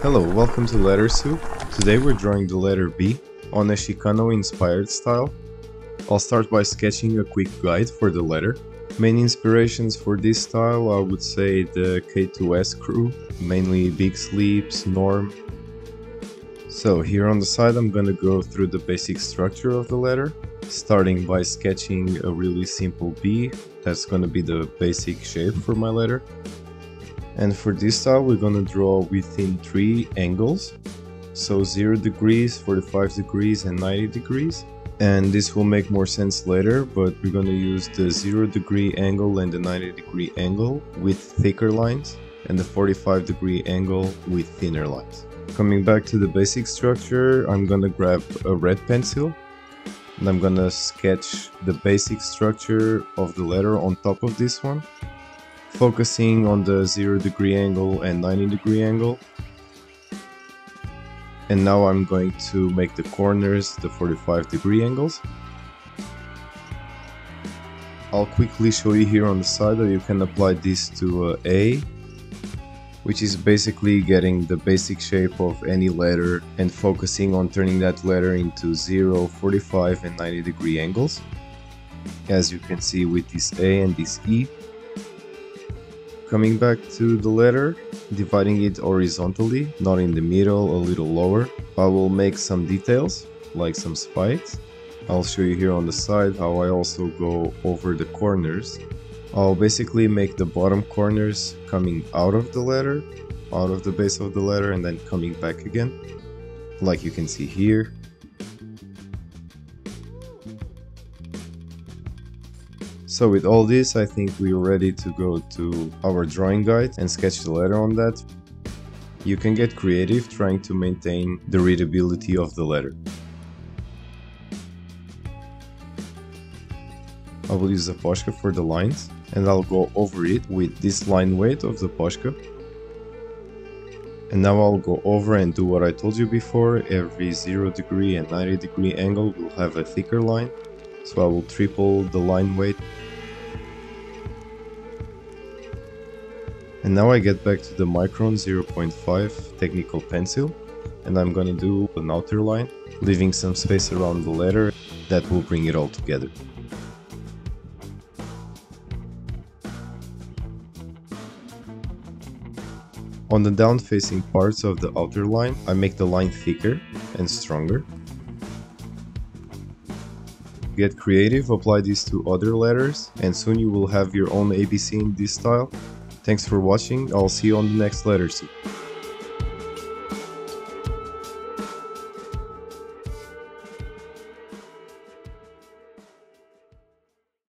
Hello, welcome to Letter Soup. Today we're drawing the letter B on a Chicano inspired style. I'll start by sketching a quick guide for the letter. Main inspirations for this style I would say the K2S crew, mainly Big Sleeps, Norm. So here on the side I'm gonna go through the basic structure of the letter, starting by sketching a really simple B, that's gonna be the basic shape for my letter. And for this style, we're gonna draw within three angles. So 0 degrees, 45 degrees, and 90 degrees. And this will make more sense later, but we're gonna use the 0 degree angle and the 90 degree angle with thicker lines, and the 45 degree angle with thinner lines. Coming back to the basic structure, I'm gonna grab a red pencil and I'm gonna sketch the basic structure of the letter on top of this one focusing on the 0 degree angle and 90 degree angle. And now I'm going to make the corners the 45 degree angles. I'll quickly show you here on the side that you can apply this to uh, A, which is basically getting the basic shape of any letter and focusing on turning that letter into 0, 45 and 90 degree angles. As you can see with this A and this E. Coming back to the letter, dividing it horizontally, not in the middle, a little lower. I will make some details, like some spikes. I'll show you here on the side how I also go over the corners. I'll basically make the bottom corners coming out of the letter, out of the base of the letter, and then coming back again, like you can see here. So with all this, I think we're ready to go to our drawing guide and sketch the letter on that. You can get creative trying to maintain the readability of the letter. I will use a Posca for the lines and I'll go over it with this line weight of the Posca. And now I'll go over and do what I told you before, every 0 degree and 90 degree angle will have a thicker line so I will triple the line weight. And now I get back to the Micron 0.5 technical pencil and I'm gonna do an outer line, leaving some space around the letter that will bring it all together. On the down facing parts of the outer line, I make the line thicker and stronger Get creative, apply these to other letters, and soon you will have your own ABC in this style. Thanks for watching, I'll see you on the next letter soup.